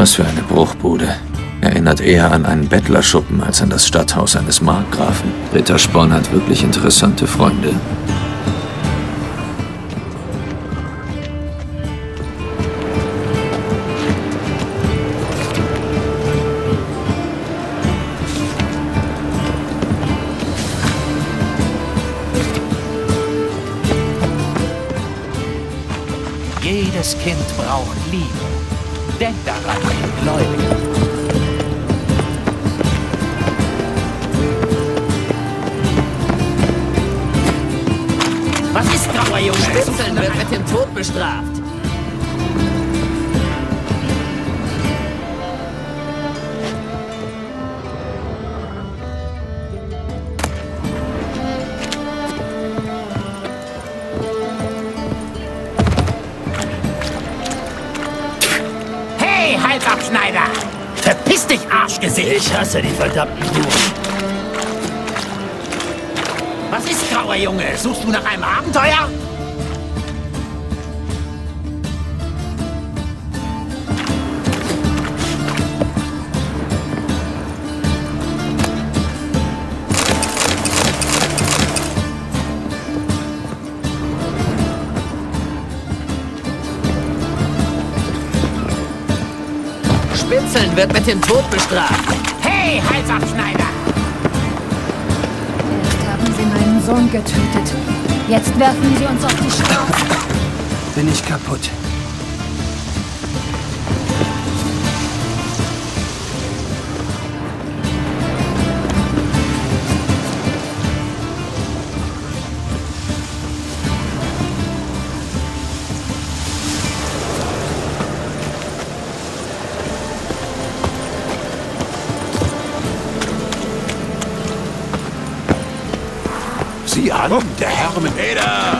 Was für eine Bruchbude. Erinnert eher an einen Bettlerschuppen als an das Stadthaus eines Markgrafen. Rittersporn hat wirklich interessante Freunde. Jedes Kind braucht Liebe. Denk daran, mein Gläubiger. Was ist grauer Junge? Spitzeln wird mit dem Tod bestraft. Halsabschneider! Verpiss dich, Arschgesicht! Ich hasse die verdammten Kuchen. Was ist, grauer Junge? Suchst du nach einem Abenteuer? Spitzeln wird mit dem Tod bestraft. Hey, Halsabschneider! Erst haben sie meinen Sohn getötet. Jetzt werfen sie uns auf die Straße. Bin ich kaputt. Sieh an, der Hermeneder!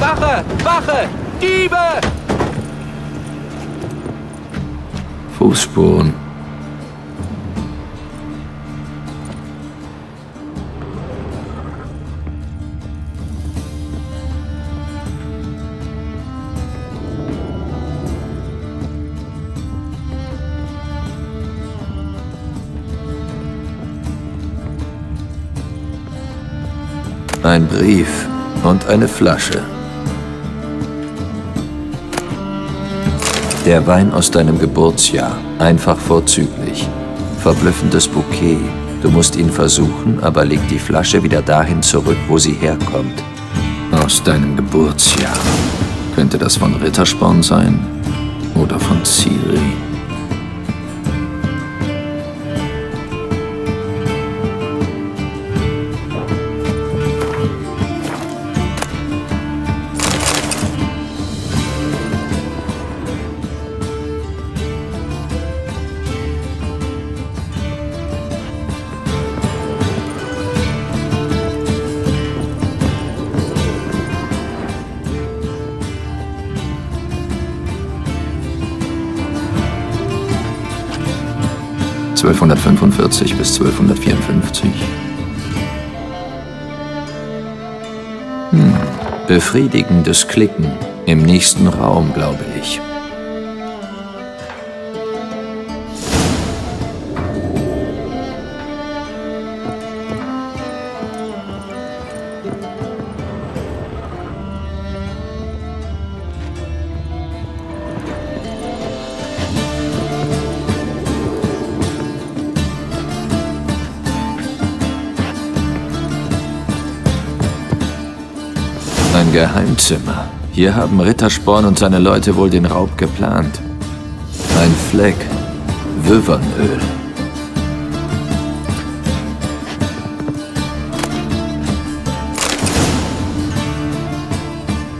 Wache! Wache! Diebe! Fußspuren. Ein Brief und eine Flasche. Der Wein aus deinem Geburtsjahr, einfach vorzüglich. Verblüffendes Bouquet. Du musst ihn versuchen, aber leg die Flasche wieder dahin zurück, wo sie herkommt. Aus deinem Geburtsjahr. Könnte das von Rittersporn sein? Oder von Ciri? (1245 bis 1254). Hm, befriedigendes Klicken im nächsten Raum, glaube ich. Geheimzimmer. Hier haben Rittersporn und seine Leute wohl den Raub geplant. Ein Fleck. Wüvernöl.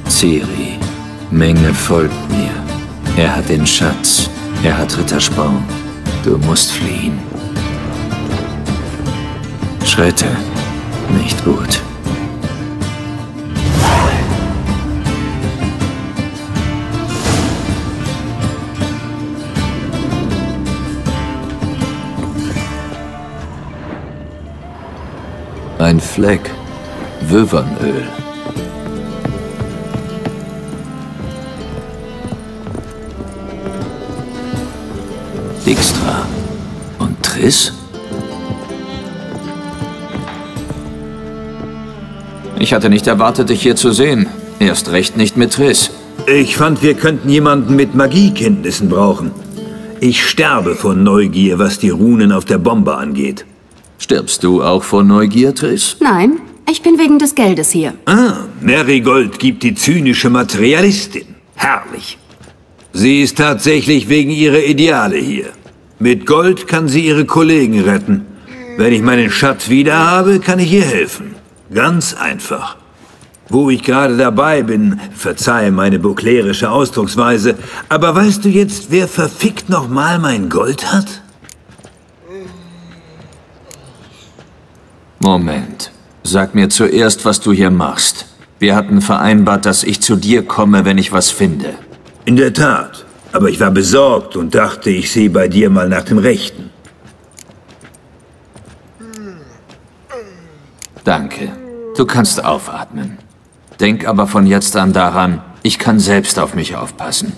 Ciri. Menge folgt mir. Er hat den Schatz. Er hat Rittersporn. Du musst fliehen. Schritte. Nicht gut. Fleck. Wövernöl. Dijkstra. Und Triss? Ich hatte nicht erwartet, dich hier zu sehen. Erst recht nicht mit Triss. Ich fand, wir könnten jemanden mit Magiekenntnissen brauchen. Ich sterbe vor Neugier, was die Runen auf der Bombe angeht. Stirbst du auch vor Neugier, Triss? Nein, ich bin wegen des Geldes hier. Ah, Marigold gibt die zynische Materialistin. Herrlich. Sie ist tatsächlich wegen ihrer Ideale hier. Mit Gold kann sie ihre Kollegen retten. Wenn ich meinen Schatz wieder habe, kann ich ihr helfen. Ganz einfach. Wo ich gerade dabei bin, verzeih meine buklerische Ausdrucksweise, aber weißt du jetzt, wer verfickt nochmal mein Gold hat? Moment. Sag mir zuerst, was du hier machst. Wir hatten vereinbart, dass ich zu dir komme, wenn ich was finde. In der Tat. Aber ich war besorgt und dachte, ich sehe bei dir mal nach dem Rechten. Danke. Du kannst aufatmen. Denk aber von jetzt an daran, ich kann selbst auf mich aufpassen.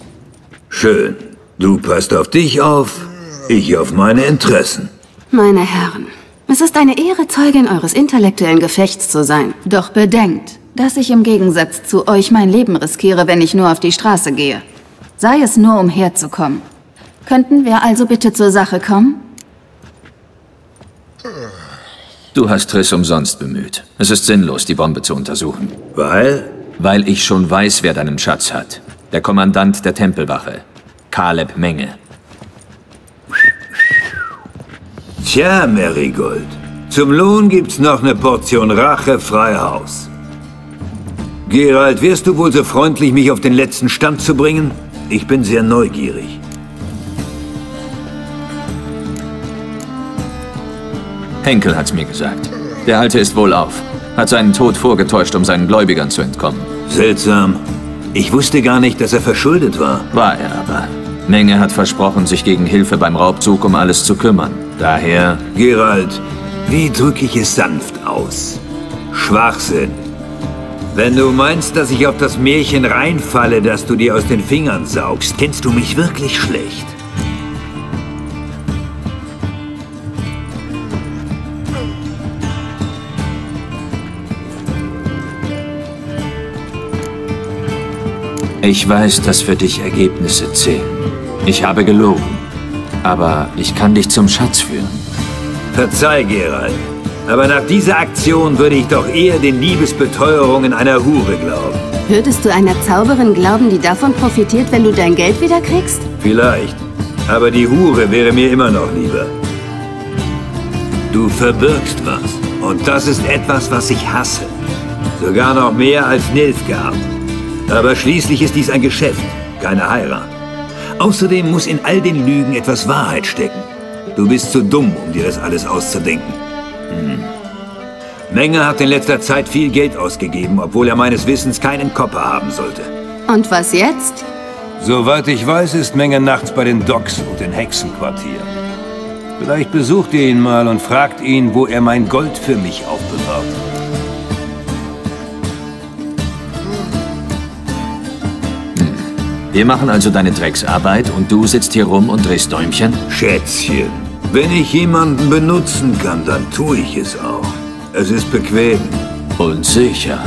Schön. Du passt auf dich auf, ich auf meine Interessen. Meine Herren, es ist eine Ehre, Zeugin eures intellektuellen Gefechts zu sein. Doch bedenkt, dass ich im Gegensatz zu euch mein Leben riskiere, wenn ich nur auf die Straße gehe. Sei es nur, um herzukommen. Könnten wir also bitte zur Sache kommen? Du hast Triss umsonst bemüht. Es ist sinnlos, die Bombe zu untersuchen. Weil? Weil ich schon weiß, wer deinen Schatz hat. Der Kommandant der Tempelwache. Caleb Menge. Tja, Marigold. Zum Lohn gibt's noch eine Portion Rache frei Haus. Gerald, wärst du wohl so freundlich, mich auf den letzten Stand zu bringen? Ich bin sehr neugierig. Henkel hat's mir gesagt. Der Alte ist wohlauf. Hat seinen Tod vorgetäuscht, um seinen Gläubigern zu entkommen. Seltsam. Ich wusste gar nicht, dass er verschuldet war. War er aber. Menge hat versprochen, sich gegen Hilfe beim Raubzug um alles zu kümmern. Daher... Gerald, wie drücke ich es sanft aus? Schwachsinn. Wenn du meinst, dass ich auf das Märchen reinfalle, das du dir aus den Fingern saugst, kennst du mich wirklich schlecht. Ich weiß, dass für dich Ergebnisse zählen. Ich habe gelogen. Aber ich kann dich zum Schatz führen. Verzeih, Gerald. Aber nach dieser Aktion würde ich doch eher den Liebesbeteuerungen einer Hure glauben. Würdest du einer Zauberin glauben, die davon profitiert, wenn du dein Geld wieder kriegst? Vielleicht. Aber die Hure wäre mir immer noch lieber. Du verbirgst was. Und das ist etwas, was ich hasse. Sogar noch mehr als Nilfgaard. Aber schließlich ist dies ein Geschäft, keine Heirat. Außerdem muss in all den Lügen etwas Wahrheit stecken. Du bist zu dumm, um dir das alles auszudenken. Hm. Menge hat in letzter Zeit viel Geld ausgegeben, obwohl er meines Wissens keinen Kopper haben sollte. Und was jetzt? Soweit ich weiß, ist Menge nachts bei den Docks und den Hexenquartieren. Vielleicht besucht ihr ihn mal und fragt ihn, wo er mein Gold für mich aufbewahrt. Wir machen also deine Drecksarbeit und du sitzt hier rum und drehst Däumchen? Schätzchen, wenn ich jemanden benutzen kann, dann tue ich es auch. Es ist bequem. Und sicher.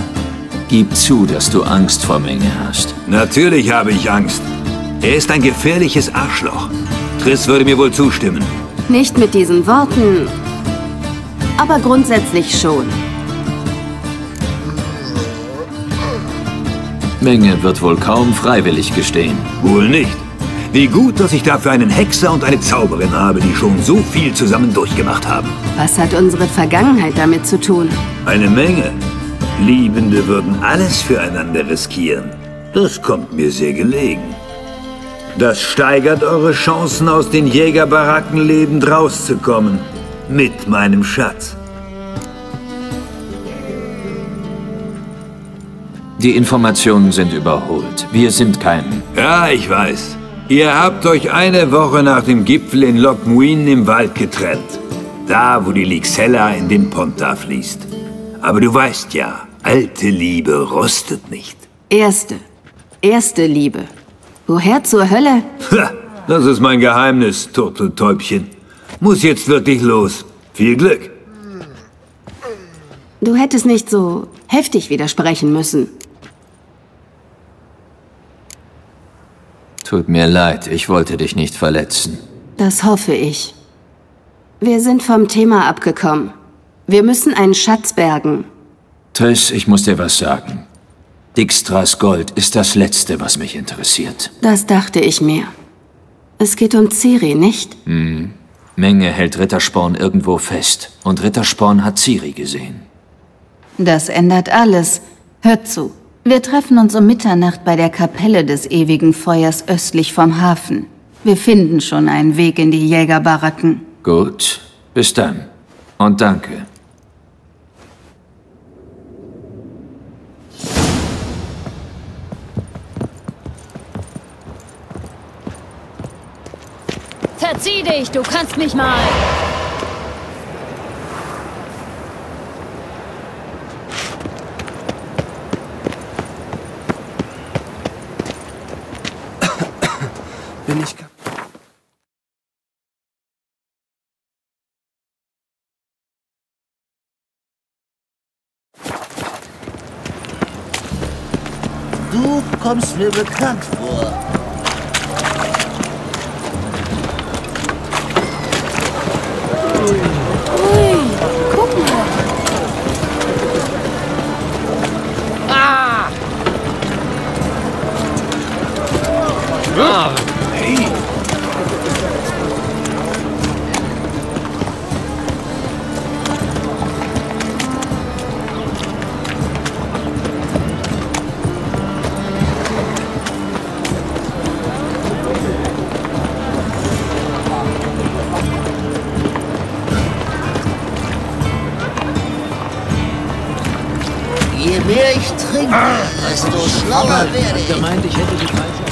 Gib zu, dass du Angst vor Menge hast. Natürlich habe ich Angst. Er ist ein gefährliches Arschloch. Triss würde mir wohl zustimmen. Nicht mit diesen Worten, aber grundsätzlich schon. Menge wird wohl kaum freiwillig gestehen. Wohl nicht. Wie gut, dass ich dafür einen Hexer und eine Zauberin habe, die schon so viel zusammen durchgemacht haben. Was hat unsere Vergangenheit damit zu tun? Eine Menge. Liebende würden alles füreinander riskieren. Das kommt mir sehr gelegen. Das steigert eure Chancen, aus den Jägerbaracken lebend rauszukommen. Mit meinem Schatz. Die Informationen sind überholt. Wir sind kein... Ja, ich weiß. Ihr habt euch eine Woche nach dem Gipfel in Lockmuin im Wald getrennt. Da, wo die Lixella in den Ponta fließt. Aber du weißt ja, alte Liebe rostet nicht. Erste. Erste Liebe. Woher zur Hölle? Ha, das ist mein Geheimnis, Turteltäubchen. Muss jetzt wirklich los. Viel Glück. Du hättest nicht so heftig widersprechen müssen. Tut mir leid, ich wollte dich nicht verletzen. Das hoffe ich. Wir sind vom Thema abgekommen. Wir müssen einen Schatz bergen. Triss, ich muss dir was sagen. Dijkstras Gold ist das Letzte, was mich interessiert. Das dachte ich mir. Es geht um Ciri, nicht? Hm. Menge hält Rittersporn irgendwo fest. Und Rittersporn hat Ciri gesehen. Das ändert alles. Hört zu. Wir treffen uns um Mitternacht bei der Kapelle des ewigen Feuers östlich vom Hafen. Wir finden schon einen Weg in die Jägerbaracken. Gut. Bis dann. Und danke. Verzieh dich, du kannst mich mal. Ich kaputt? Du kommst mir bekannt vor. Desto schlauer werde ich. Gemeint, ich hätte die falsche.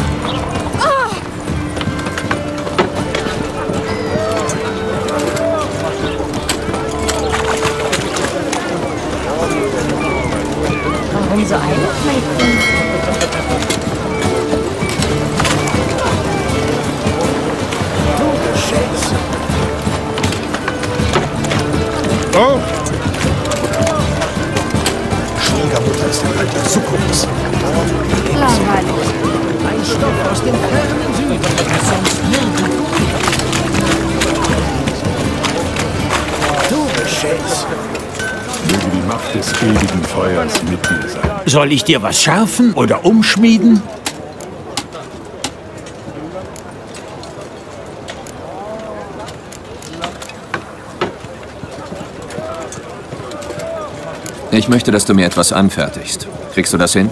Soll ich dir was schärfen oder umschmieden? Ich möchte, dass du mir etwas anfertigst. Kriegst du das hin?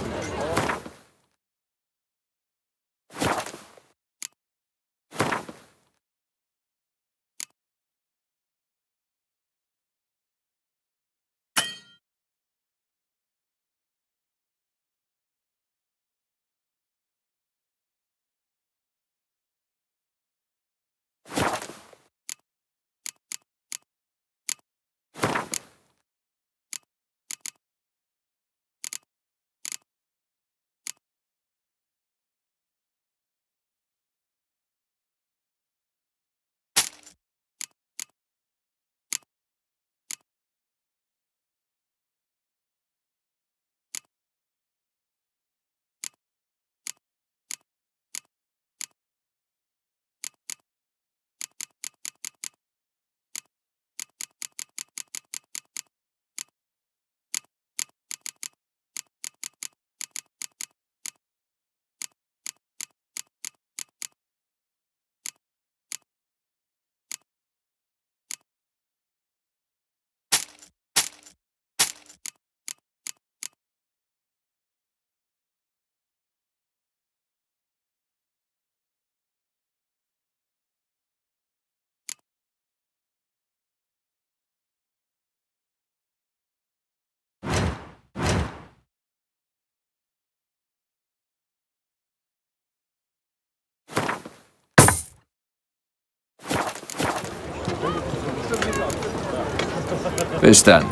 Bis dann.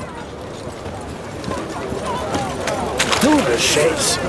Du Scheiße.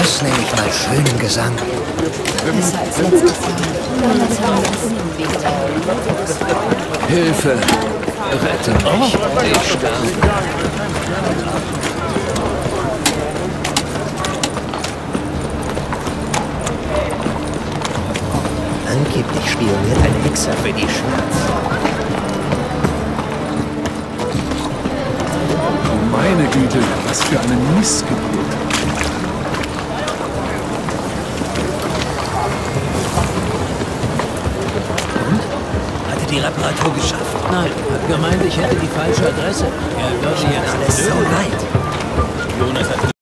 Das nenne ich mal schönen Gesang. Hilfe! Rette mich! Ich sterbe. Angeblich spioniert ein Hexer für die Schwarz. Meine Güte, was für eine Missgeburt. Die Reparatur geschafft? Nein, hat gemeint, ich hätte die falsche Adresse. Er würde jetzt Alles so leid.